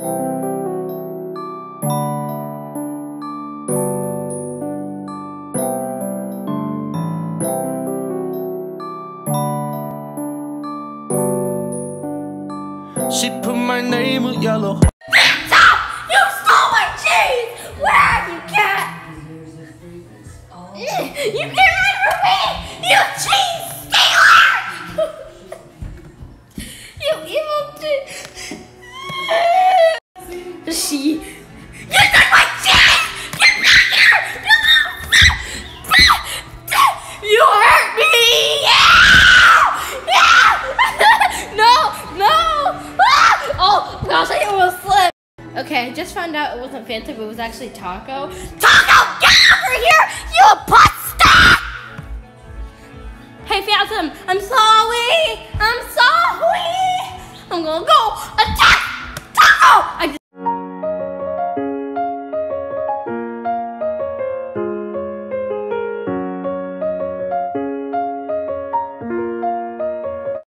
She put my name with yellow. Stop! You stole my cheese! Where you, cat? You came right for me! You cheese stealer! you evil cheese! Okay, I just found out it wasn't but it was actually Taco. Taco, get over here! You buster! Hey, Phantom, I'm sorry! I'm sorry! I'm gonna go attack